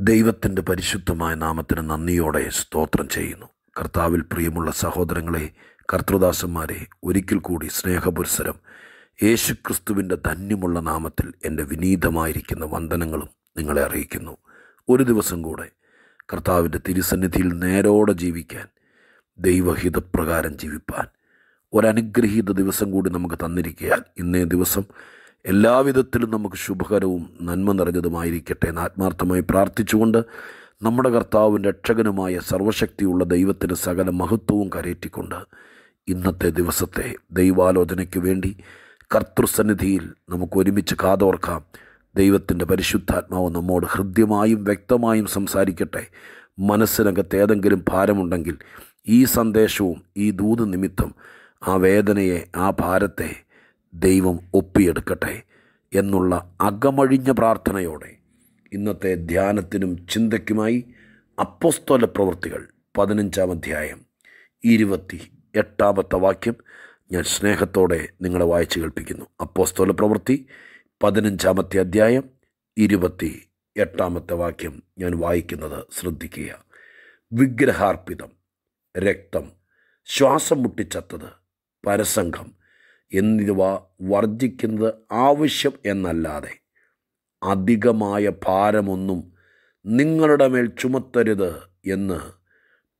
ദൈവത്തിന്റെ പരിശുദ്ധമായ നാമത്തിന് നന്ദിയോടെ സ്തോത്രം ചെയ്യുന്നു. കർത്താവിൽ പ്രിയമുള്ള സഹോദരങ്ങളെ കർത്തൃദാസന്മാരെ ഒരിക്കൽ കൂടി സ്നേഹപുരസരം യേശുക്രിസ്തുവിന്റെ ധന്യമുള്ള നാമത്തിൽ എന്റെ വിനീതമായിരിക്കുന്ന വന്ദനങ്ങളും നിങ്ങളെ അറിയിക്കുന്നു. ഒരു ദിവസം കൂടെ കർത്താവിന്റെ തിരുസന്നിധിയിൽ നേരോടെ ജീവിക്കാൻ ദൈവഹിതപ്രകാരം ജീവിപ്പാൻ ഒരനുഗ്രഹീത ദിവസം കൂടി നമുക്ക് തന്നിരിക്കുകയാൽ ഇന്നേ ദിവസം എല്ലാവിധത്തിലും നമുക്ക് ശുഭകരവും നന്മ നിറഞ്ഞതുമായിരിക്കട്ടെ എന്ന് ആത്മാർത്ഥമായി പ്രാർത്ഥിച്ചുകൊണ്ട് നമ്മുടെ കർത്താവും രക്ഷകനുമായ സർവശക്തിയുള്ള ദൈവത്തിന് സകല മഹത്വവും കരയറ്റിക്കൊണ്ട് ഇന്നത്തെ ദിവസത്തെ ദൈവാലോചനയ്ക്ക് വേണ്ടി കർത്തൃസന്നിധിയിൽ നമുക്ക് ഒരുമിച്ച് കാതോർക്കാം. ദൈവത്തിന്റെ പരിശുദ്ധാത്മാവ് നമ്മോട് ഹൃദ്യമായും വ്യക്തമായും സംസാരിക്കട്ടെ. മനസ്സിനകത്ത് ഏതെങ്കിലും ഭാരമുണ്ടെങ്കിൽ ഈ സന്ദേശവും ഈ ദൂത് നിമിത്തം ആ വേദനയെ ആ ഭാരത്തെ ദൈവം ഒപ്പിയെടുക്കട്ടെ എന്നുള്ള അകമഴിഞ്ഞ പ്രാർത്ഥനയോടെ ഇന്നത്തെ ധ്യാനത്തിനും ചിന്തയ്ക്കുമായി അപ്പസ്തോല പ്രവൃത്തികൾ പതിനഞ്ചാം അധ്യായം ഇരുപത്തി എട്ടാമത്തെ വാക്യം ഞാൻ സ്നേഹത്തോടെ നിങ്ങളെ വായിച്ചു കേൾപ്പിക്കുന്നു. അപ്പോസ്തോല പ്രവൃത്തി പതിനഞ്ചാമത്തെ അധ്യായം ഇരുപത്തി എട്ടാമത്തെ വാക്യം ഞാൻ വായിക്കുന്നത് ശ്രദ്ധിക്കുക. വിഗ്രഹാർപ്പിതം രക്തം ശ്വാസം മുട്ടിച്ചത്തത് പരസംഘം എന്നിവ വർജിക്കുന്നത് ആവശ്യം എന്നല്ലാതെ. അധികമായ ഭാരമൊന്നും നിങ്ങളുടെ മേൽ ചുമത്തരുത് എന്ന്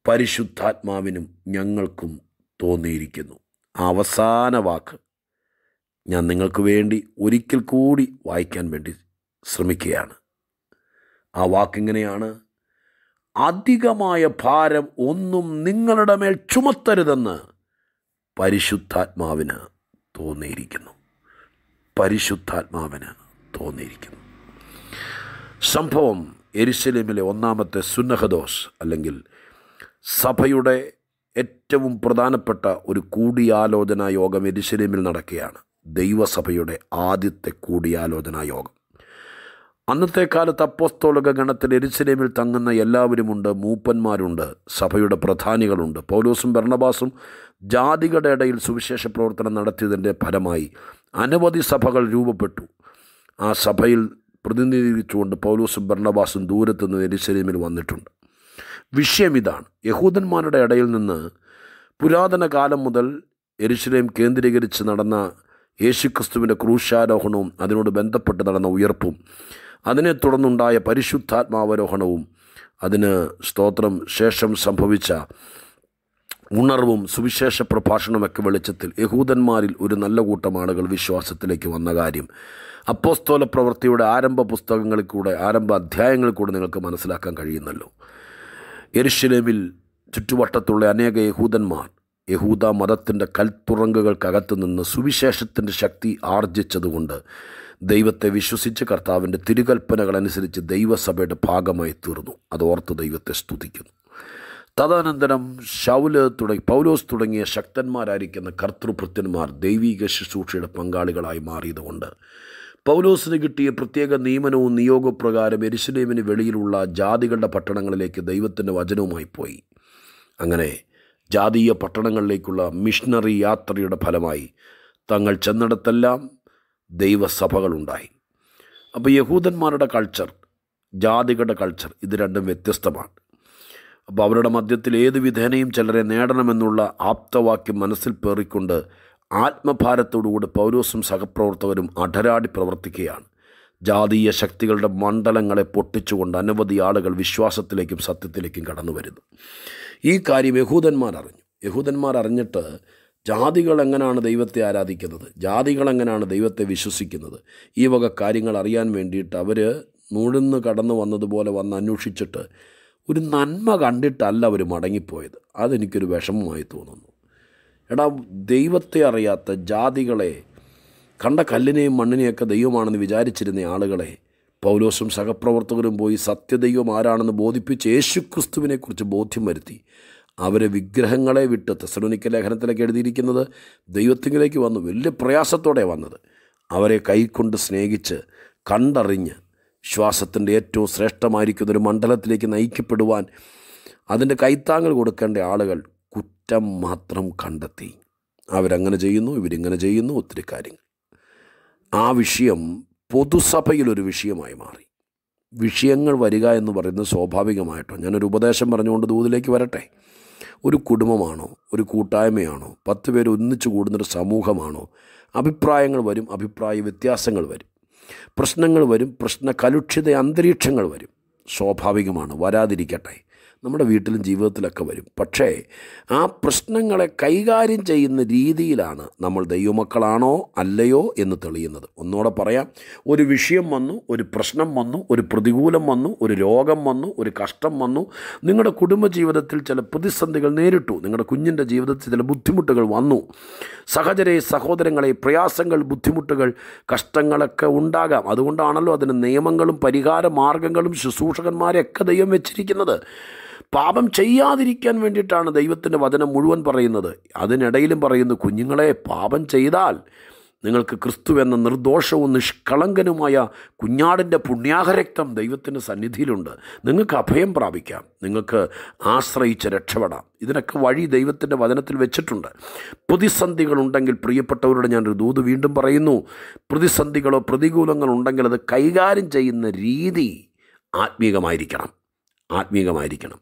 പരിശുദ്ധാത്മാവിനും ഞങ്ങൾക്കും തോന്നിയിരിക്കുന്നു. അവസാന വാക്ക്. ഞാൻ നിങ്ങൾക്ക് വേണ്ടി ഒരിക്കൽ കൂടി വായിക്കാൻ വേണ്ടി ശ്രമിക്കുകയാണ്. ആ വാക്കിങ്ങനെയാണ് അധികമായ ഭാരം ഒന്നും നിങ്ങളുടെ മേൽ ചുമത്തരുതെന്ന് പരിശുദ്ധാത്മാവിന് തോന്നിയിരിക്കുന്നു. പരിശുദ്ധാത്മാവിന് തോന്നിയിരിക്കുന്നു. സംഭവം എരിശലേമിലെ ഒന്നാമത്തെ സുന്നഹദോസ് അല്ലെങ്കിൽ സഭയുടെ ഏറ്റവും പ്രധാനപ്പെട്ട ഒരു കൂടിയാലോചനാ യോഗം എരിശലേമിൽ നടക്കുകയാണ്. ദൈവസഭയുടെ ആദ്യത്തെ കൂടിയാലോചനാ യോഗം. അന്നത്തെ കാലത്ത് അപ്പോസ്തോലക ഗണത്തിൽ എരിച്ചിലേമിൽ തങ്ങുന്ന എല്ലാവരുമുണ്ട് മൂപ്പന്മാരുണ്ട് സഭയുടെ പ്രധാനികളുണ്ട്. പൗലോസും ഭരണബാസും ജാതികളുടെ ഇടയിൽ സുവിശേഷ പ്രവർത്തനം നടത്തിയതിന്റെ ഫലമായി അനവധി സഭകൾ രൂപപ്പെട്ടു. ആ സഭയിൽ പ്രതിനിധീകരിച്ചുകൊണ്ട് പൗലോസും ഭരണബാസും ദൂരത്തുനിന്ന് എരിശലേമിൽ വന്നിട്ടുണ്ട്. വിഷയം ഇതാണ്. യഹൂദന്മാരുടെ ഇടയിൽ നിന്ന് പുരാതന കാലം മുതൽ എരിശലേം കേന്ദ്രീകരിച്ച് നടന്ന യേശുക്രിസ്തുവിന്റെ ക്രൂശാരോഹണവും അതിനോട് ബന്ധപ്പെട്ട് നടന്ന ഉയർപ്പും അതിനെ തുടർന്നുണ്ടായ പരിശുദ്ധാത്മാവരോഹണവും അതിന് സ്തോത്രം ശേഷം സംഭവിച്ച ഉണർവും സുവിശേഷ പ്രഭാഷണമൊക്കെ വെളിച്ചത്തിൽ യഹൂദന്മാരിൽ ഒരു നല്ല കൂട്ടം ആളുകൾ വിശ്വാസത്തിലേക്ക് വന്ന കാര്യം. അപ്പോസ്തോല പ്രവൃത്തിയുടെ ആരംഭ പുസ്തകങ്ങളിൽ കൂടെ ആരംഭ അധ്യായങ്ങളിൽ കൂടെ നിങ്ങൾക്ക് മനസ്സിലാക്കാൻ കഴിയുന്നല്ലോ. എരുഷലേമിൽ ചുറ്റുവട്ടത്തുള്ള അനേക യഹൂദന്മാർ യഹൂദ മതത്തിന്റെ കൽത്തുറങ്കുകൾക്കകത്ത് നിന്ന് സുവിശേഷത്തിന്റെ ശക്തി ആർജിച്ചതുകൊണ്ട് ദൈവത്തെ വിശ്വസിച്ച് കർത്താവിന്റെ തിരുകൽപ്പനകളനുസരിച്ച് ദൈവസഭയുടെ ഭാഗമായി തീർന്നു. അതോർത്ത് ദൈവത്തെ സ്തുതിക്കുന്നു. തദനന്തരം ഷൗൽ തുടങ്ങി പൗലോസ് തുടങ്ങിയ ശക്തന്മാരായിരിക്കുന്ന കർത്തൃഭൃത്യന്മാർ ദൈവീക ശുശ്രൂഷയുടെ പങ്കാളികളായി മാറിയതുകൊണ്ട് പൗലോസിന് കിട്ടിയ പ്രത്യേക നിയമനവും നിയോഗപ്രകാരം എരിശുലേമിന് വെളിയിലുള്ള ജാതികളുടെ പട്ടണങ്ങളിലേക്ക് ദൈവത്തിന്റെ വചനവുമായി പോയി. അങ്ങനെ ജാതീയ പട്ടണങ്ങളിലേക്കുള്ള മിഷണറി യാത്രയുടെ ഫലമായി തങ്ങൾ ചെന്നിടത്തെല്ലാം ദൈവസഭകളുണ്ടായി. അപ്പോൾ യഹൂദന്മാരുടെ കൾച്ചർ ജാതികളുടെ കൾച്ചർ ഇത് രണ്ടും വ്യത്യസ്തമാണ്. അപ്പോൾ അവരുടെ മധ്യത്തിൽ ഏത് വിധേനയും ചിലരെ നേടണമെന്നുള്ള ആപ്തവാക്യം മനസ്സിൽ പേറിക്കൊണ്ട് ആത്മഭാരത്തോടുകൂടി പൗരോസും സഹപ്രവർത്തകരും അഠരാടി പ്രവർത്തിക്കുകയാണ്. ജാതീയ ശക്തികളുടെ മണ്ഡലങ്ങളെ പൊട്ടിച്ചുകൊണ്ട് അനവധി ആളുകൾ വിശ്വാസത്തിലേക്കും സത്യത്തിലേക്കും കടന്നു വരുന്നു ഈ കാര്യം യഹൂദന്മാർ അറിഞ്ഞു. യഹൂദന്മാർ അറിഞ്ഞിട്ട് ജാതികൾ എങ്ങനെയാണ് ദൈവത്തെ ആരാധിക്കുന്നത്? ജാതികൾ എങ്ങനെയാണ് ദൈവത്തെ വിശ്വസിക്കുന്നത്? ഈ വക കാര്യങ്ങൾ അറിയാൻ വേണ്ടിയിട്ട് അവർ നുഴന്ന് കടന്നു വന്നതുപോലെ വന്ന് അന്വേഷിച്ചിട്ട് ഒരു നന്മ കണ്ടിട്ടല്ല അവർ മടങ്ങിപ്പോയത്. അതെനിക്കൊരു വിഷമമായി തോന്നുന്നു. എടാ ദൈവത്തെ അറിയാത്ത ജാതികളെ കണ്ട കല്ലിനെയും മണ്ണിനെയൊക്കെ ദൈവമാണെന്ന് വിചാരിച്ചിരുന്ന ആളുകളെ പൗലോസും സഹപ്രവർത്തകരും പോയി സത്യദൈവം ആരാണെന്ന് ബോധിപ്പിച്ച് യേശുക്രിസ്തുവിനെക്കുറിച്ച് ബോധ്യം വരുത്തി. അവരെ വിഗ്രഹങ്ങളെ വിട്ട് തെസലോനിക്ക ലേഖനത്തിലേക്ക് എഴുതിയിരിക്കുന്നത് ദൈവത്തിങ്കിലേക്ക് വന്നു വലിയ പ്രയാസത്തോടെ വന്നത്. അവരെ കൈക്കൊണ്ട് സ്നേഹിച്ച് കണ്ടറിഞ്ഞ് ശ്വാസത്തിന്റെ ഏറ്റവും ശ്രേഷ്ഠമായിരിക്കുന്ന ഒരു മണ്ഡലത്തിലേക്ക് നയിക്കപ്പെടുവാൻ അതിന്റെ കൈത്താങ്ങൽ കൊടുക്കേണ്ട ആളുകൾ കുറ്റം മാത്രം കണ്ടെത്തി. അവരങ്ങനെ ചെയ്യുന്നു ഇവരിങ്ങനെ ചെയ്യുന്നു ഒത്തിരി കാര്യങ്ങൾ. ആ വിഷയം പൊതുസഭയിലൊരു വിഷയമായി മാറി. വിഷയങ്ങൾ വരിക എന്ന് പറയുന്നത് സ്വാഭാവികമായിട്ടോ? ഞാനൊരു ഉപദേശം പറഞ്ഞുകൊണ്ട് ദൂതിലേക്ക് വരട്ടെ? ഒരു കുടുംബമാണോ? ഒരു കൂട്ടായ്മയാണോ? പത്ത് പേര് ഒന്നിച്ചു കൂടുന്നൊരു സമൂഹമാണോ? അഭിപ്രായങ്ങൾ വരും അഭിപ്രായ വ്യത്യാസങ്ങൾ വരും. പ്രശ്നങ്ങൾ വരും പ്രശ്ന കലുഷിത അന്തരീക്ഷങ്ങൾ വരും. സ്വാഭാവികമാണ് വരാതിരിക്കട്ടെ. നമ്മുടെ വീട്ടിലും ജീവിതത്തിലൊക്കെ വരും. പക്ഷേ ആ പ്രശ്നങ്ങളെ കൈകാര്യം ചെയ്യുന്ന രീതിയിലാണ് നമ്മൾ ദൈവമക്കളാണോ അല്ലയോ എന്ന് തെളിയുന്നത്. ഒന്നുകൂടെ പറയാം. ഒരു വിഷയം വന്നു ഒരു പ്രശ്നം വന്നു ഒരു പ്രതികൂലം വന്നു ഒരു രോഗം വന്നു ഒരു കഷ്ടം വന്നു. നിങ്ങളുടെ കുടുംബജീവിതത്തിൽ ചില പ്രതിസന്ധികൾ നേരിട്ടു. നിങ്ങളുടെ കുഞ്ഞിന്റെ ജീവിതത്തിൽ ചില ബുദ്ധിമുട്ടുകൾ വന്നു. സഹചരെ സഹോദരങ്ങളെ പ്രയാസങ്ങൾ ബുദ്ധിമുട്ടുകൾ കഷ്ടങ്ങളൊക്കെ ഉണ്ടാകാം. അതുകൊണ്ടാണല്ലോ അതിന് നിയമങ്ങളും പരിഹാര മാർഗങ്ങളും ശുശ്രൂഷകന്മാരെയൊക്കെ ദൈവം വെച്ചിരിക്കുന്നത്. പാപം ചെയ്യാതിരിക്കാൻ വേണ്ടിയിട്ടാണ് ദൈവത്തിന്റെ വചനം മുഴുവൻ പറയുന്നത്. അതിനിടയിലും പറയുന്നു കുഞ്ഞുങ്ങളെ പാപം ചെയ്താൽ നിങ്ങൾക്ക് ക്രിസ്തു എന്ന നിർദോഷവും നിഷ്കളങ്കനുമായ കുഞ്ഞാടിന്റെ പുണ്യാഹരക്തം ദൈവത്തിന്റെ സന്നിധിയിലുണ്ട്. നിങ്ങൾക്ക് അഭയം പ്രാപിക്കാം. നിങ്ങൾക്ക് ആശ്രയിച്ച് രക്ഷപ്പെടാം. ഇതിനൊക്കെ വഴി ദൈവത്തിന്റെ വചനത്തിൽ വെച്ചിട്ടുണ്ട്. പ്രതിസന്ധികളുണ്ടെങ്കിൽ പ്രിയപ്പെട്ടവരോട് ഞാനൊരു ദൂത് വീണ്ടും പറയുന്നു. പ്രതിസന്ധികളോ പ്രതികൂലങ്ങളോ ഉണ്ടെങ്കിൽ അത് കൈകാര്യം ചെയ്യുന്ന രീതി ആത്മീകമായിരിക്കണം. ആത്മീകമായിരിക്കണം.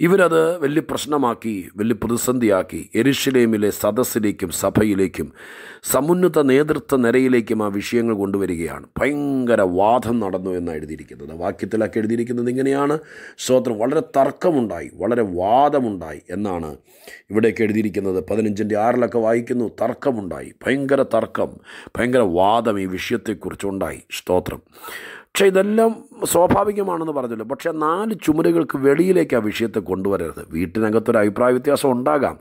ഇവരത് വലിയ പ്രശ്നമാക്കി വലിയ പ്രതിസന്ധിയാക്കി എരുഷലേമിലെ സദസ്സിലേക്കും സഭയിലേക്കും സമുന്നത നേതൃത്വ നിരയിലേക്കും ആ വിഷയങ്ങൾ കൊണ്ടുവരികയാണ്. ഭയങ്കര വാദം നടന്നു എന്നാണ് എഴുതിയിരിക്കുന്നത്. വാക്യത്തിലൊക്കെ എഴുതിയിരിക്കുന്നത് ഇങ്ങനെയാണ്. സ്തോത്രം വളരെ തർക്കമുണ്ടായി വളരെ വാദമുണ്ടായി എന്നാണ് ഇവിടേക്ക് എഴുതിയിരിക്കുന്നത്. പതിനഞ്ചിന്റെ ആറിലൊക്കെ വായിക്കുന്നു തർക്കമുണ്ടായി ഭയങ്കര തർക്കം ഭയങ്കര വാദം ഈ വിഷയത്തെക്കുറിച്ചുണ്ടായി. സ്തോത്രം. പക്ഷേ ഇതെല്ലാം സ്വാഭാവികമാണെന്ന് പറഞ്ഞല്ലോ. പക്ഷേ നാല് ചുമരുകൾക്ക് വെളിയിലേക്ക് ആ വിഷയത്തെ കൊണ്ടുവരരുത്. വീട്ടിനകത്തൊരു അഭിപ്രായ വ്യത്യാസം ഉണ്ടാകാം.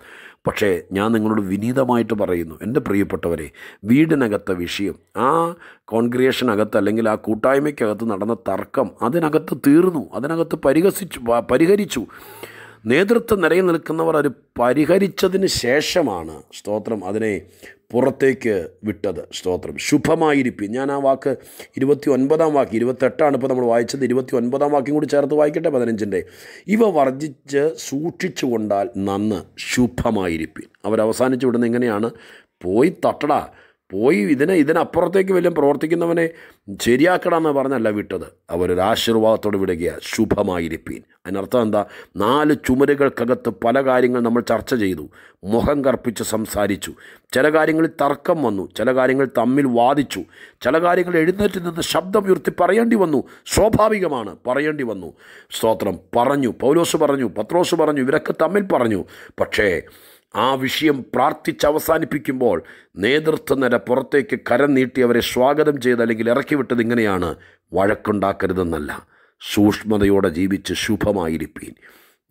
പക്ഷേ ഞാൻ നിങ്ങളോട് വിനീതമായിട്ട് പറയുന്നു എന്റെ പ്രിയപ്പെട്ടവരെ വീടിനകത്തെ വിഷയം ആ കോൺഗ്രിയേഷനകത്ത് അല്ലെങ്കിൽ ആ കൂട്ടായ്മയ്ക്കകത്ത് നടന്ന തർക്കം അതിനകത്ത് തീർന്നു അതിനകത്ത് പരിഹസിച്ചു പരിഹരിച്ചു. നേതൃത്വ നിലയിൽ നിൽക്കുന്നവർ അത് പരിഹരിച്ചതിന് ശേഷമാണ് സ്തോത്രം അതിനെ പുറത്തേക്ക് വിട്ടത്. സ്തോത്രം. ശുഭമായിരിക്കും ഞാൻ ആ വാക്ക് ഇരുപത്തി ഒൻപതാം വാക്ക് ഇരുപത്തെട്ടാണ് ഇപ്പോൾ നമ്മൾ വായിച്ചത്. ഇരുപത്തി ഒൻപതാം വാക്യം കൂടി ചേർത്ത് വായിക്കട്ടെ പതിനഞ്ചിന്റെ. ഇവ വർജിച്ച് സൂക്ഷിച്ചു കൊണ്ടാൽ നന്ന് ശുഭമായിരിക്കും അവരവസാനിച്ച് വിടുന്ന എങ്ങനെയാണ്? പോയി തട്ടടാ. പോയി ഇതിനെ ഇതിനപ്പുറത്തേക്ക് വല്ലതും പ്രവർത്തിക്കുന്നവനെ ശരിയാക്കണമെന്ന് പറഞ്ഞല്ല വിട്ടത്. അവരൊരു ആശീർവാദത്തോട് വിടുകയാണ് ശുഭമായിരിപ്പീൻ. അതിനർത്ഥം എന്താ? നാല് ചുമരുകൾക്കകത്ത് പല കാര്യങ്ങൾ നമ്മൾ ചർച്ച ചെയ്തു. മുഖം കർപ്പിച്ച് സംസാരിച്ചു. ചില കാര്യങ്ങളിൽ തർക്കം വന്നു. ചില കാര്യങ്ങൾ തമ്മിൽ വാദിച്ചു. ചില കാര്യങ്ങൾ എഴുന്നേറ്റ് നിന്ന് ശബ്ദം ഉയർത്തി പറയേണ്ടി വന്നു. സ്വാഭാവികമാണ്. പറയേണ്ടി വന്നു. സ്തോത്രം. പറഞ്ഞു. പൗലോസ് പറഞ്ഞു. പത്രോസ് പറഞ്ഞു. ഇവരൊക്കെ തമ്മിൽ പറഞ്ഞു. പക്ഷേ ആ വിഷയം പ്രാർത്ഥിച്ച് അവസാനിപ്പിക്കുമ്പോൾ നേതൃത്വ നില പുറത്തേക്ക് കരം നീട്ടി അവരെ സ്വാഗതം ചെയ്ത് അല്ലെങ്കിൽ ഇറക്കി വിട്ടത് ഇങ്ങനെയാണ് വഴക്കുണ്ടാക്കരുതെന്നല്ല. സൂക്ഷ്മതയോടെ ജീവിച്ച് ശുഭമായിരിപ്പീൻ.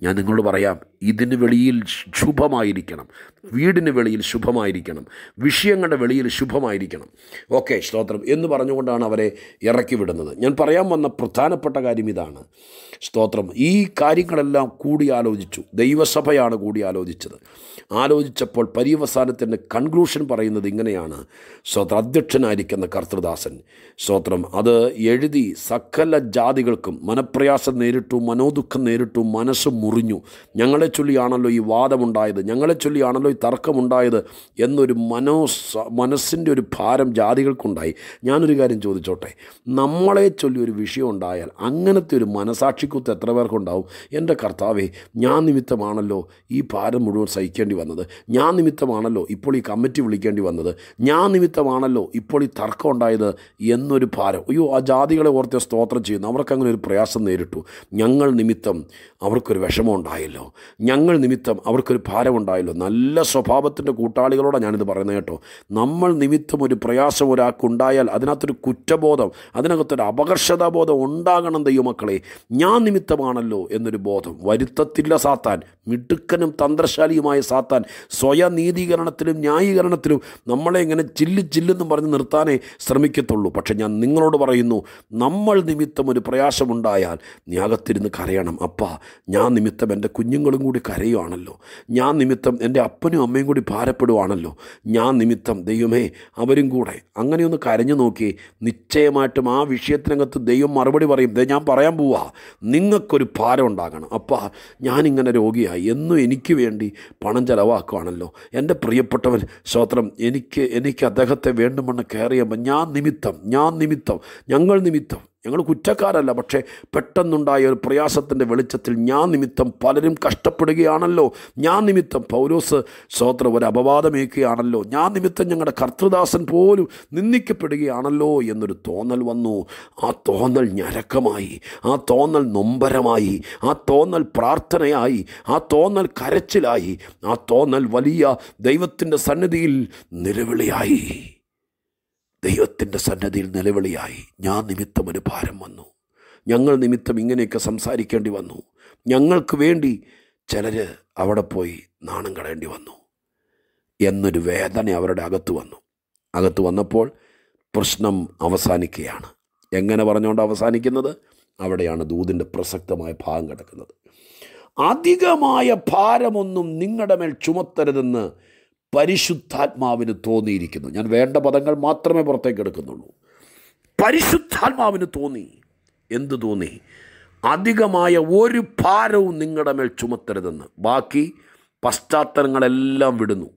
ഞാൻ നിങ്ങളോട് പറയാം ഇതിന് വെളിയിൽ ശുഭമായിരിക്കണം. വീടിന് വെളിയിൽ ശുഭമായിരിക്കണം. വിഷയങ്ങളുടെ വെളിയിൽ ശുഭമായിരിക്കണം. ഓക്കെ സ്തോത്രം. എന്ന് പറഞ്ഞുകൊണ്ടാണ് അവരെ ഇറക്കി വിടുന്നത്. ഞാൻ പറയാൻ വന്ന പ്രധാനപ്പെട്ട കാര്യം ഇതാണ്. സ്തോത്രം. ഈ കാര്യങ്ങളെല്ലാം കൂടി ആലോചിച്ചു ദൈവസഭയാണ് കൂടി ആലോചിച്ചത് ആലോചിച്ചപ്പോൾ പര്യവസാനത്തിന്റെ കൺക്ലൂഷൻ പറയുന്നത് ഇങ്ങനെയാണ്. സ്തോത്രം. അധ്യക്ഷനായിരിക്കുന്ന കർത്തൃദാസൻ. സ്തോത്രം. അത് എഴുതി സകല ജാതികൾക്കും മനപ്രയാസം നേരിട്ടു മനോദുഃഖം നേരിട്ടു മനസ്സ് മുറിഞ്ഞു. ഞങ്ങളെ ചൊല്ലിയാണല്ലോ ഈ വാദമുണ്ടായത്. ഞങ്ങളെ ചൊല്ലിയാണല്ലോ ഈ തർക്കമുണ്ടായത് എന്നൊരു മനോ മനസ്സിന്റെ ഒരു ഭാരം ജാതികൾക്കുണ്ടായി. ഞാനൊരു കാര്യം ചോദിച്ചോട്ടെ. നമ്മളെ ചൊല്ലി ഒരു വിഷയം ഉണ്ടായാൽ അങ്ങനത്തെ ഒരു മനസാക്ഷിക്കുത്ത് എത്ര പേർക്കുണ്ടാവും? എന്റെ കർത്താവേ ഞാൻ നിമിത്തമാണല്ലോ ഈ ഭാരം മുഴുവൻ സഹിക്കേണ്ടി വന്നത്. ഞാൻ നിമിത്തമാണല്ലോ ഇപ്പോൾ ഈ കമ്മിറ്റി വിളിക്കേണ്ടി വന്നത്. ഞാൻ നിമിത്തമാണല്ലോ ഇപ്പോൾ ഈ തർക്കം ഉണ്ടായത് എന്നൊരു ഭാരം. അയ്യോ ആ ജാതികളെ ഓർത്ത് സ്തോത്രം ചെയ്യുന്നു. അവർക്കങ്ങനെ ഒരു പ്രയാസം നേരിട്ടു. ഞങ്ങൾ നിമിത്തം അവർക്കൊരു വിഷമം ഉണ്ടായല്ലോ. ഞങ്ങൾ നിമിത്തം അവർക്കൊരു ഭാരം ഉണ്ടായല്ലോ. നല്ല സ്വഭാവത്തിന്റെ കൂട്ടാളികളോടാണ് ഞാനിത് പറയുന്നത് കേട്ടോ. നമ്മൾ നിമിത്തം ഒരു പ്രയാസം ഒരാൾക്കുണ്ടായാൽ അതിനകത്തൊരു കുറ്റബോധം അതിനകത്തൊരു അപകർഷതാബോധം ഉണ്ടാകണം ദൈവമക്കളെ. ഞാൻ നിമിത്തമാണല്ലോ എന്നൊരു ബോധം. വരുത്തത്തില്ല സാത്താൻ. മിടുക്കനും തന്ത്രശാലിയുമായ സാത്താൻ. സ്വയനീതീകരണത്തിലും ന്യായീകരണത്തിലും നമ്മളെ ഇങ്ങനെ ചില്ല് ചില്ലെന്നും പറഞ്ഞ് നിർത്താനേ ശ്രമിക്കത്തുള്ളൂ. പക്ഷേ ഞാൻ നിങ്ങളോട് പറയുന്നു നമ്മൾ നിമിത്തം ഒരു പ്രയാസമുണ്ടായാൽ ഞാകത്തിരുന്ന് കരയണം. അപ്പാ ഞാൻ നിമിത്തം എന്റെ കുഞ്ഞുങ്ങളും കൂടി കരയുവാണല്ലോ. ഞാൻ നിമിത്തം എന്റെ അപ്പനും അമ്മയും കൂടി ഭാരപ്പെടുവാണല്ലോ. ഞാൻ നിമിത്തം ദൈവമേ അവരും കൂടെ അങ്ങനെയൊന്ന് കരഞ്ഞു നോക്കി നിശ്ചയമായിട്ടും ആ വിഷയത്തിനകത്ത് ദൈവം മറുപടി പറയും. ഞാൻ പറയാൻ പോവാ. നിങ്ങൾക്കൊരു ഭാരം ഉണ്ടാകണം. അപ്പാ ഞാനിങ്ങനെ രോഗിയായി. എന്നും എനിക്ക് വേണ്ടി പണം ചിലവാക്കുകയാണല്ലോ എന്റെ പ്രിയപ്പെട്ടവൻ സ്വത്രം എനിക്ക് എനിക്ക് അദ്ദേഹത്തെ വേണ്ടുമെന്ന് കയറിയുമ്പോൾ ഞാൻ നിമിത്തം ഞാൻ നിമിത്തം ഞങ്ങൾ നിമിത്തം ഞങ്ങൾ കുറ്റക്കാരല്ല പക്ഷേ പെട്ടെന്നുണ്ടായ ഒരു പ്രയാസത്തിന്റെ വെളിച്ചത്തിൽ ഞാൻ നിമിത്തം പലരും കഷ്ടപ്പെടുകയാണല്ലോ. ഞാൻ നിമിത്തം പൗലോസ് സ്വോത്ര ഒരു അപവാദമേക്കുകയാണല്ലോ ഞാൻ നിമിത്തം ഞങ്ങളുടെ കർത്തൃദാസൻ പോലും നിന്ദിക്കപ്പെടുകയാണല്ലോ എന്നൊരു തോന്നൽ വന്നു. ആ തോന്നൽ ഞരക്കമായി ആ തോന്നൽ നൊമ്പരമായി ആ തോന്നൽ പ്രാർത്ഥനയായി ആ തോന്നൽ കരച്ചിലായി ആ തോന്നൽ വലിയ ദൈവത്തിന്റെ സന്നിധിയിൽ നിലവിളിയായി. ദൈവത്തിന്റെ സന്നദ്ധിയിൽ നിലവിളിയായി. ഞാൻ നിമിത്തം ഒരു ഭാരം വന്നു. ഞങ്ങൾ നിമിത്തം ഇങ്ങനെയൊക്കെ സംസാരിക്കേണ്ടി വന്നു. ഞങ്ങൾക്ക് വേണ്ടി ചിലർ അവിടെ പോയി നാണം കളയേണ്ടി വന്നു. എന്നൊരു വേദന അവരുടെ അകത്ത് വന്നു. അകത്ത് വന്നപ്പോൾ പ്രശ്നം അവസാനിക്കുകയാണ്. എങ്ങനെ പറഞ്ഞുകൊണ്ട് അവസാനിക്കുന്നത്? അവിടെയാണ് ദൂതിന്റെ പ്രസക്തമായ ഭാഗം കിടക്കുന്നത്. അധികമായ ഭാരമൊന്നും നിങ്ങളുടെ മേൽ ചുമത്തരുതെന്ന് പരിശുദ്ധാത്മാവിന് തോന്നിയിരിക്കുന്നു. ഞാൻ വേണ്ട പദങ്ങൾ മാത്രമേ പുറത്തേക്ക് എടുക്കുന്നുള്ളൂ. പരിശുദ്ധാത്മാവിന് തോന്നി. എന്ത് തോന്നി? അധികമായ ഒരു ഭാരവും നിങ്ങളുടെ മേൽ ചുമത്തരുതെന്ന്. ബാക്കി പശ്ചാത്തലങ്ങളെല്ലാം വിടുന്നു.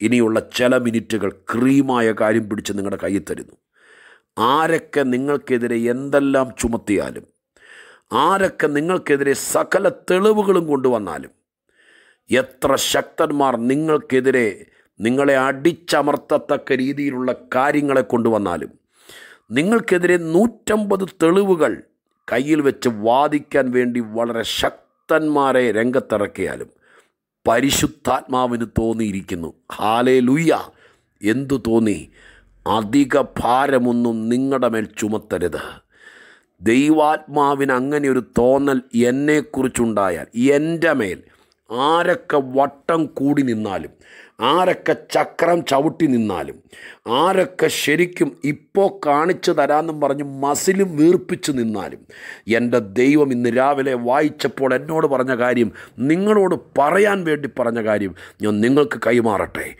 ഇനിയുള്ള ചില മിനിറ്റുകൾ ക്രീമായ കാര്യം പിടിച്ച് നിങ്ങളുടെ കയ്യിൽ തരുന്നു. ആരൊക്കെ നിങ്ങൾക്കെതിരെ എന്തെല്ലാം ചുമത്തിയാലും ആരൊക്കെ നിങ്ങൾക്കെതിരെ സകല തെളിവുകളും കൊണ്ടുവന്നാലും എത്ര ശക്തന്മാർ നിങ്ങൾക്കെതിരെ നിങ്ങളെ അടിച്ചമർത്തത്തക്ക രീതിയിലുള്ള കാര്യങ്ങളെ കൊണ്ടുവന്നാലും നിങ്ങൾക്കെതിരെ നൂറ്റമ്പത് തെളിവുകൾ കയ്യിൽ വെച്ച് വാദിക്കാൻ വേണ്ടി വളരെ ശക്തന്മാരെ രംഗത്തിറക്കിയാലും പരിശുദ്ധാത്മാവിന് തോന്നിയിരിക്കുന്നു. ഹാലേ ലുയ്യ എന്തു തോന്നി? അധിക ഭാരമൊന്നും നിങ്ങളുടെ മേൽ ചുമത്തരുത്. ദൈവാത്മാവിന് അങ്ങനെ ഒരു തോന്നൽ എന്നെക്കുറിച്ചുണ്ടായാൽ എന്റെ മേൽ ആരൊക്കെ വട്ടം കൂടി നിന്നാലും ആരൊക്കെ ചക്രം ചവിട്ടി നിന്നാലും ആരൊക്കെ ശരിക്കും ഇപ്പോൾ കാണിച്ചു തരാമെന്നും പറഞ്ഞ് മസിലും വീർപ്പിച്ച് നിന്നാലും എന്റെ ദൈവം ഇന്ന് രാവിലെ വായിച്ചപ്പോൾ എന്നോട് പറഞ്ഞ കാര്യം നിങ്ങളോട് പറയാൻ വേണ്ടി പറഞ്ഞ കാര്യം ഞാൻ നിങ്ങൾക്ക് കൈമാറട്ടെ.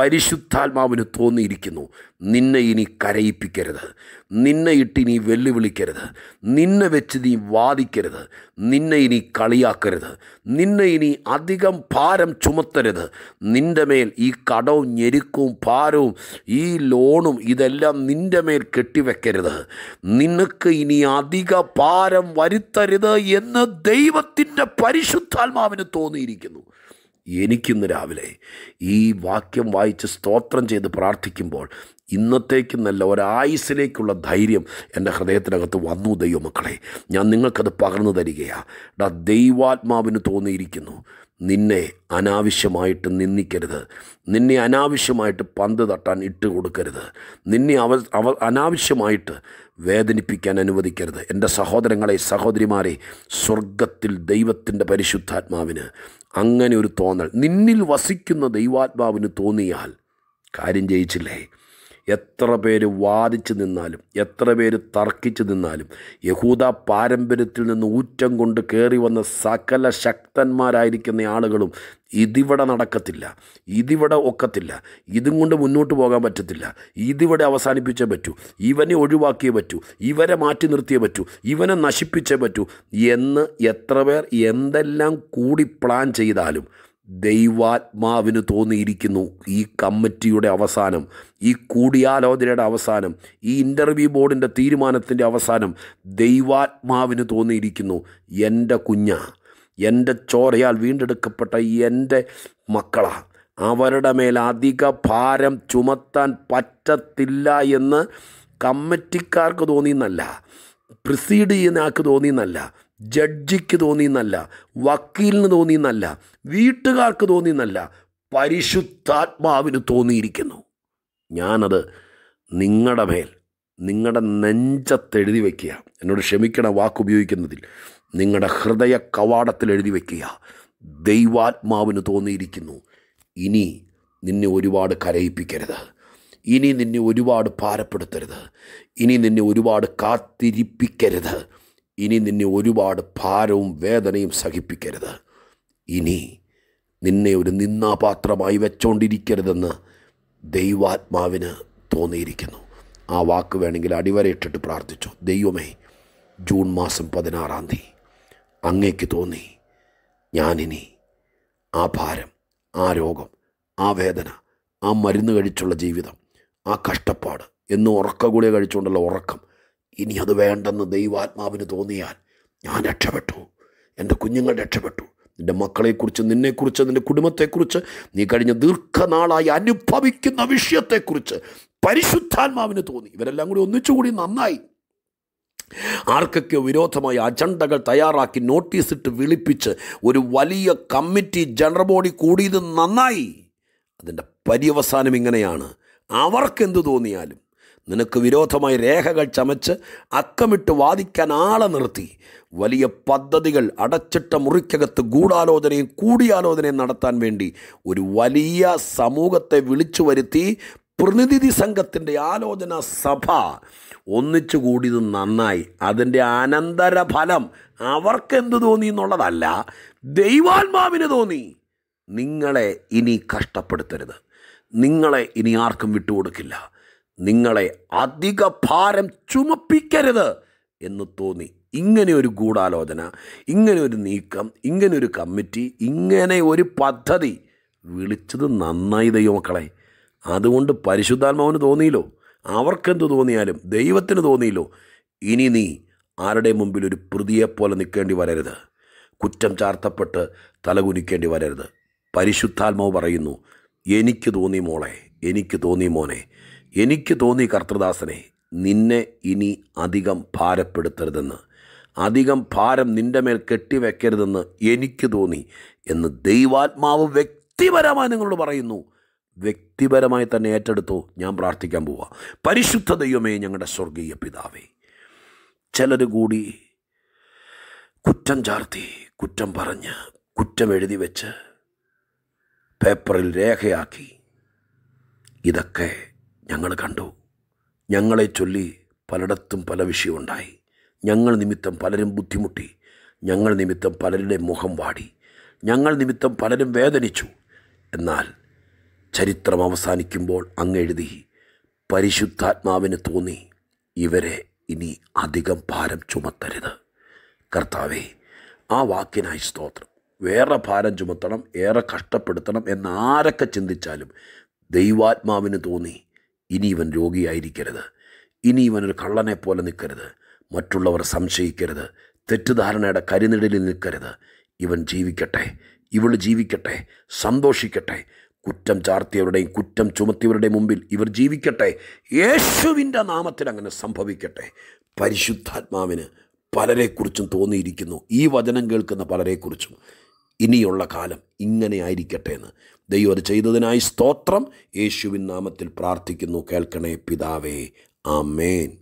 പരിശുദ്ധാത്മാവിന് തോന്നിയിരിക്കുന്നു. നിന്നെ ഇനി കരയിപ്പിക്കരുത്. നിന്നെ ഇട്ട് നീ വെല്ലുവിളിക്കരുത്. നിന്നെ വെച്ച് നീ വാദിക്കരുത്. നിന്നെ ഇനി കളിയാക്കരുത്. നിന്നെ ഇനി അധികം ഭാരം ചുമത്തരുത്. നിന്റെ മേൽ ഈ കടവും ഞെരുക്കവും ഭാരവും ഈ ലോണും ഇതെല്ലാം നിന്റെ മേൽ കെട്ടിവെക്കരുത്. നിനക്ക് ഇനി അധിക ഭാരം വരുത്തരുത് എന്ന് ദൈവത്തിന്റെ പരിശുദ്ധാത്മാവിന് തോന്നിയിരിക്കുന്നു. എനിക്കിന്ന് രാവിലെ ഈ വാക്യം വായിച്ച് സ്തോത്രം ചെയ്ത് പ്രാർത്ഥിക്കുമ്പോൾ ഇന്നത്തേക്കെന്നല്ല ഒരായുസിലേക്കുള്ള ധൈര്യം എന്റെ ഹൃദയത്തിനകത്ത് വന്നു ദൈവമക്കളെ. ഞാൻ നിങ്ങൾക്കത് പകർന്നു തരികയാണ് ഡാ ദൈവാത്മാവിന് തോന്നിയിരിക്കുന്നു. നിന്നെ അനാവശ്യമായിട്ട് നിന്ദിക്കരുത്. നിന്നെ അനാവശ്യമായിട്ട് പന്ത് തട്ടാൻ ഇട്ട് കൊടുക്കരുത് നിന്നെ അവ അനാവശ്യമായിട്ട് വേദനിപ്പിക്കാൻ അനുവദിക്കരുത്. എന്റെ സഹോദരങ്ങളെ സഹോദരിമാരെ സ്വർഗത്തിൽ ദൈവത്തിന്റെ പരിശുദ്ധാത്മാവിന് അങ്ങനെ ഒരു തോന്നൽ. നിന്നിൽ വസിക്കുന്ന ദൈവാത്മാവിന് തോന്നിയാൽ കാര്യം ജയിച്ചില്ലേ? എത്ര പേര് വാദിച്ചു നിന്നാലും എത്ര പേര് തർക്കിച്ചു നിന്നാലും യഹൂദ പാരമ്പര്യത്തിൽ നിന്ന് ഊറ്റം കൊണ്ട് കയറി വന്ന സകല ശക്തന്മാരായിരിക്കുന്ന ആളുകളും ഇതിവിടെ നടക്കത്തില്ല ഇതിവിടെ ഒക്കത്തില്ല ഇതും കൊണ്ട് മുന്നോട്ട് പോകാൻ പറ്റത്തില്ല ഇതിവിടെ അവസാനിപ്പിച്ചേ പറ്റൂ ഇവനെ ഒഴിവാക്കിയേ പറ്റൂ ഇവരെ മാറ്റി നിർത്തിയേ പറ്റൂ ഇവനെ നശിപ്പിച്ചേ പറ്റൂ എന്ന് എത്ര പേർ എന്തെല്ലാം കൂടി പ്ലാൻ ചെയ്താലും ദൈവാത്മാവിന് തോന്നിയിരിക്കുന്നു ഈ കമ്മിറ്റിയുടെ അവസാനം ഈ കൂടിയാലോചനയുടെ അവസാനം ഈ ഇന്റർവ്യൂ ബോർഡിന്റെ തീരുമാനത്തിന്റെ അവസാനം ദൈവാത്മാവിന് തോന്നിയിരിക്കുന്നു. എന്റെ കുഞ്ഞ എന്റെ ചോരയാൽ വീണ്ടെടുക്കപ്പെട്ട എന്റെ മക്കളാ അവരുടെ മേൽ അധിക ഭാരം ചുമത്താൻ പറ്റത്തില്ല എന്ന് കമ്മിറ്റിക്കാർക്ക് തോന്നിയെന്നല്ല പ്രിസീഡ് ചെയ്യുന്ന ആൾക്ക് തോന്നിയെന്നല്ല ജഡ്ജിക്ക് തോന്നിയെന്നല്ല വക്കീലിന് തോന്നിയെന്നല്ല വീട്ടുകാർക്ക് തോന്നിയെന്നല്ല പരിശുദ്ധാത്മാവിന് തോന്നിയിരിക്കുന്നു. ഞാനത് നിങ്ങളുടെ മേൽ നിങ്ങളുടെ നെഞ്ചത്തെഴുതി വയ്ക്കുക എന്നോട് ക്ഷമിക്കണ വാക്കുപയോഗിക്കുന്നതിൽ നിങ്ങളുടെ ഹൃദയ കവാടത്തിൽ എഴുതി വയ്ക്കുക ദൈവാത്മാവിന് തോന്നിയിരിക്കുന്നു. ഇനി നിന്നെ ഒരുപാട് കരയിപ്പിക്കരുത്. ഇനി നിന്നെ ഒരുപാട് ഭാരപ്പെടുത്തരുത്. ഇനി നിന്നെ ഒരുപാട് കാത്തിരിപ്പിക്കരുത്. ഇനി നിന്നെ ഒരുപാട് ഭാരവും വേദനയും സഹിപ്പിക്കരുത്. ഇനി നിന്നെ ഒരു നിന്നാപാത്രമായി വെച്ചോണ്ടിരിക്കരുതെന്ന് ദൈവാത്മാവിന് തോന്നിയിരിക്കുന്നു. ആ വാക്ക് വേണമെങ്കിൽ അടിവരയിട്ടിട്ട് പ്രാർത്ഥിച്ചു. ദൈവമേ ജൂൺ മാസം പതിനാറാം തീയതി അങ്ങേക്ക് തോന്നി ഞാനിനി ആ ഭാരം ആ രോഗം ആ വേദന ആ മരുന്ന് കഴിച്ചുള്ള ജീവിതം ആ കഷ്ടപ്പാട് എന്നും ഉറക്ക ഗുളിക കഴിച്ചുകൊണ്ടുള്ള ഉറക്കം ഇനി അത് വേണ്ടെന്ന് ദൈവാത്മാവിന് തോന്നിയാൽ ഞാൻ രക്ഷപ്പെട്ടു. എന്റെ കുഞ്ഞുങ്ങൾ രക്ഷപ്പെട്ടു. നിന്റെ മക്കളെക്കുറിച്ച് നിന്നെക്കുറിച്ച് നിന്റെ കുടുംബത്തെക്കുറിച്ച് നീ കഴിഞ്ഞ ദീർഘനാളായി അനുഭവിക്കുന്ന വിഷയത്തെക്കുറിച്ച് പരിശുദ്ധാത്മാവിന് തോന്നി. ഇവരെല്ലാം കൂടി ഒന്നിച്ചുകൂടി നന്നായി. ആർക്കൊക്കെ വിരോധമായ അജണ്ടകൾ തയ്യാറാക്കി നോട്ടീസ് ഇട്ട് വിളിപ്പിച്ച് ഒരു വലിയ കമ്മിറ്റി ജനറൽ ബോഡി കൂടിയത് നന്നായി. അതിന്റെ പര്യവസാനം ഇങ്ങനെയാണ്. അവർക്കെന്ത് തോന്നിയാലും നിനക്ക് വിരോധമായി രേഖകൾ ചമച്ച് അക്കമിട്ട് വാദിക്കാൻ ആളെ നിർത്തി. വലിയ പദ്ധതികൾ അടച്ചിട്ട മുറിക്കകത്ത് ഗൂഢാലോചനയും കൂടിയാലോചനയും നടത്താൻ വേണ്ടി ഒരു വലിയ സമൂഹത്തെ വിളിച്ചു വരുത്തി പ്രതിനിധി സംഘത്തിന്റെ ആലോചന സഭ. ഒന്നിച്ചു കൂടിയത് നന്നായി. അതിന്റെ അനന്തരഫലം അവർക്കെന്ത് തോന്നി എന്നുള്ളതല്ല ദൈവാത്മാവിന് തോന്നി. നിങ്ങളെ ഇനി കഷ്ടപ്പെടുത്തരുത്. നിങ്ങളെ ഇനി ആർക്കും വിട്ടുകൊടുക്കില്ല. നിങ്ങളെ അധിക ഭാരം ചുമപ്പിക്കരുത് എന്ന് തോന്നി. ഇങ്ങനെ ഒരു ഗൂഢാലോചന ഇങ്ങനെ ഒരു നീക്കം ഇങ്ങനെ ഒരു കമ്മിറ്റി ഇങ്ങനെ ഒരു പദ്ധതി വിളിച്ചത് നന്നായി ദൈവമക്കളെ അതുകൊണ്ട് പരിശുദ്ധാത്മാവിന് തോന്നിയില്ലോ. അവർക്കെന്ത് തോന്നിയാലും ദൈവത്തിന് തോന്നിയില്ലോ. ഇനി നീ ആരുടെ മുമ്പിൽ ഒരു പ്രതിയെപ്പോലെ നിൽക്കേണ്ടി വരരുത്. കുറ്റം ചാർത്തപ്പെട്ട് തലകുനിക്കേണ്ടി വരരുത്. പരിശുദ്ധാത്മാവ് പറയുന്നു എനിക്ക് തോന്നി മോളെ എനിക്ക് തോന്നി മോനെ. എനിക്ക് തോന്നി കർത്തൃദാസനെ നിന്നെ ഇനി അധികം ഭാരപ്പെടുത്തരുതെന്ന്. അധികം ഭാരം നിന്റെ മേൽ കെട്ടിവെക്കരുതെന്ന് എനിക്ക് തോന്നി എന്ന് ദൈവാത്മാവ് വ്യക്തിപരമായി നിങ്ങളോട് പറയുന്നു. വ്യക്തിപരമായി തന്നെ ഏറ്റെടുത്തു ഞാൻ പ്രാർത്ഥിക്കാൻ പോവുക പരിശുദ്ധ ദൈവമേ ഞങ്ങളുടെ സ്വർഗീയ പിതാവേ. ചിലർ കൂടി കുറ്റം ചാർത്തി കുറ്റം പറഞ്ഞ് കുറ്റം എഴുതി വെച്ച് പേപ്പറിൽ രേഖയാക്കി. ഇതൊക്കെ ഞങ്ങൾ കണ്ടു. ഞങ്ങളെ ചൊല്ലി പലയിടത്തും പല വിഷയമുണ്ടായി. ഞങ്ങൾ നിമിത്തം പലരും ബുദ്ധിമുട്ടി. ഞങ്ങൾ നിമിത്തം പലരുടെ മുഖം വാടി. ഞങ്ങൾ നിമിത്തം പലരും വേദനിച്ചു. എന്നാൽ ചരിത്രം അവസാനിക്കുമ്പോൾ അങ്ങെഴുതി പരിശുദ്ധാത്മാവിന് തോന്നി ഇവരെ ഇനി അധികം ഭാരം ചുമത്തരുത്. കർത്താവേ ആ വാക്കിനായി സ്തോത്രം. വേറെ ഭാരം ചുമത്തണം ഏറെ കഷ്ടപ്പെടുത്തണം എന്നാരൊക്കെ ചിന്തിച്ചാലും ദൈവാത്മാവിന് തോന്നി ഇനി ഇവൻ രോഗിയായിരിക്കരുത്. ഇനി ഇവനൊരു കള്ളനെ പോലെ നിൽക്കരുത്. മറ്റുള്ളവർ സംശയിക്കരുത്. തെറ്റിദ്ധാരണയുടെ കരിനിഴലിൽ നിൽക്കരുത്. ഇവൻ ജീവിക്കട്ടെ. ഇവൾ ജീവിക്കട്ടെ. സന്തോഷിക്കട്ടെ. കുറ്റം ചാർത്തിയവരുടെയും കുറ്റം ചുമത്തിയവരുടെയും മുമ്പിൽ ഇവർ ജീവിക്കട്ടെ. യേശുവിന്റെ നാമത്തിൽ അങ്ങനെ സംഭവിക്കട്ടെ. പരിശുദ്ധാത്മാവിന് പലരെക്കുറിച്ചും തോന്നിയിരിക്കുന്നു. ഈ വചനം കേൾക്കുന്ന പലരെക്കുറിച്ചും. ഇനിയുള്ള കാലം ഇങ്ങനെ ആയിരിക്കട്ടെ എന്ന്. ദൈവം അത് ചെയ്തതിനായി സ്തോത്രം. യേശുവിൻ നാമത്തിൽ പ്രാർത്ഥിക്കുന്നു. കേൾക്കണേ പിതാവേ. ആമേൻ.